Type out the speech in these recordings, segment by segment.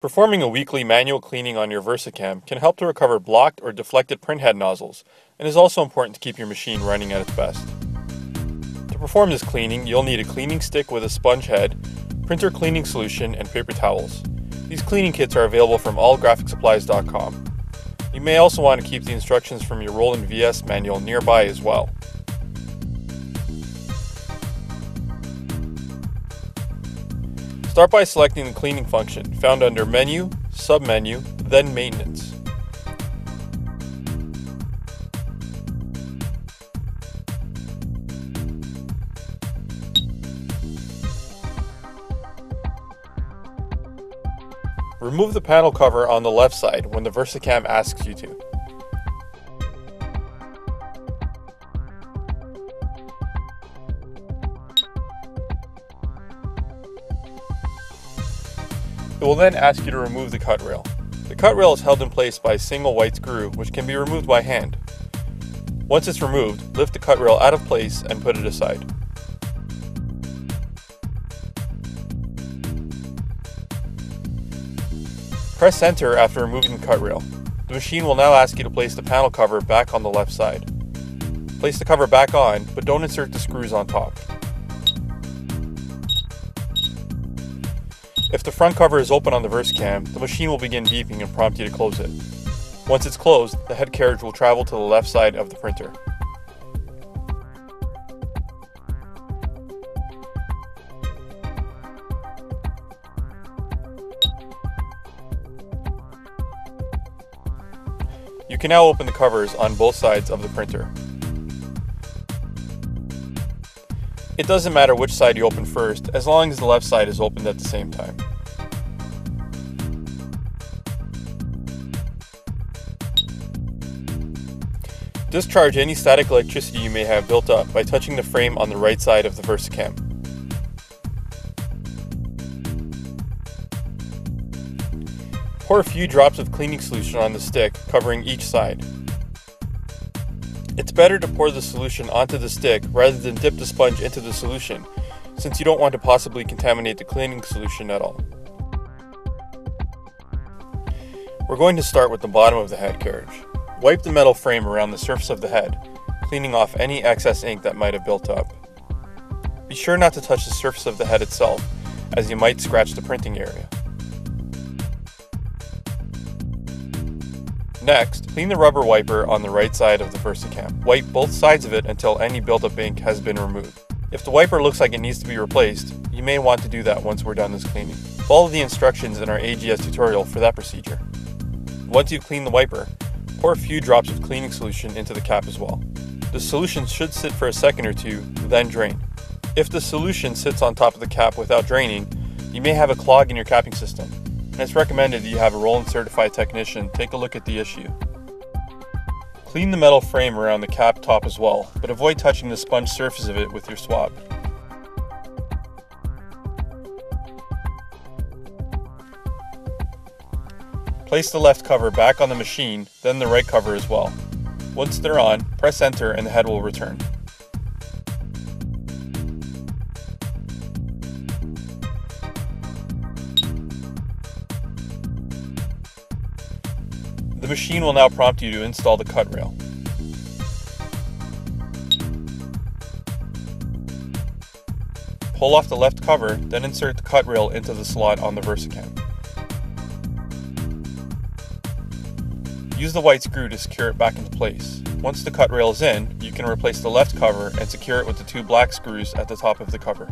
Performing a weekly manual cleaning on your VersaCamm can help to recover blocked or deflected printhead nozzles and is also important to keep your machine running at its best. To perform this cleaning, you'll need a cleaning stick with a sponge head, printer cleaning solution, and paper towels. These cleaning kits are available from allgraphicsupplies.com. You may also want to keep the instructions from your Roland VS manual nearby as well. Start by selecting the cleaning function found under Menu, Submenu, then Maintenance. Remove the panel cover on the left side when the VersaCamm asks you to. It will then ask you to remove the cut rail. The cut rail is held in place by a single white screw, which can be removed by hand. Once it's removed, lift the cut rail out of place and put it aside. Press enter after removing the cut rail. The machine will now ask you to place the panel cover back on the left side. Place the cover back on, but don't insert the screws on top. If the front cover is open on the VersaCamm, the machine will begin beeping and prompt you to close it. Once it's closed, the head carriage will travel to the left side of the printer. You can now open the covers on both sides of the printer. It doesn't matter which side you open first, as long as the left side is opened at the same time. Discharge any static electricity you may have built up by touching the frame on the right side of the VersaCamm. Pour a few drops of cleaning solution on the stick, covering each side. It's better to pour the solution onto the stick rather than dip the sponge into the solution, since you don't want to possibly contaminate the cleaning solution at all. We're going to start with the bottom of the head carriage. Wipe the metal frame around the surface of the head, cleaning off any excess ink that might have built up. Be sure not to touch the surface of the head itself, as you might scratch the printing area. Next, clean the rubber wiper on the right side of the VersaCamm. Wipe both sides of it until any buildup ink has been removed. If the wiper looks like it needs to be replaced, you may want to do that once we're done this cleaning. Follow the instructions in our AGS tutorial for that procedure. Once you've cleaned the wiper, pour a few drops of cleaning solution into the cap as well. The solution should sit for a second or two, then drain. If the solution sits on top of the cap without draining, you may have a clog in your capping system and it's recommended that you have a Roland certified technician take a look at the issue. Clean the metal frame around the cap top as well, but avoid touching the sponge surface of it with your swab. Place the left cover back on the machine, then the right cover as well. Once they're on, press enter and the head will return. The machine will now prompt you to install the cut rail. Pull off the left cover, then insert the cut rail into the slot on the VersaCamm. Use the white screw to secure it back into place. Once the cut rail is in, you can replace the left cover and secure it with the two black screws at the top of the cover.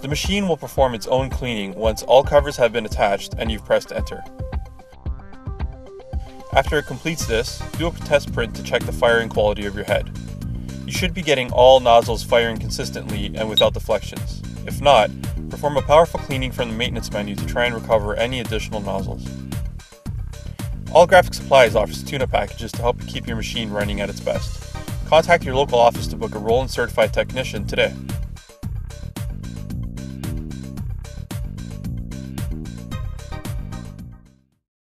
The machine will perform its own cleaning once all covers have been attached and you've pressed enter. After it completes this, do a test print to check the firing quality of your head. You should be getting all nozzles firing consistently and without deflections. If not, perform a powerful cleaning from the maintenance menu to try and recover any additional nozzles. All Graphic Supplies offers tune-up packages to help keep your machine running at its best. Contact your local office to book a Roland certified technician today.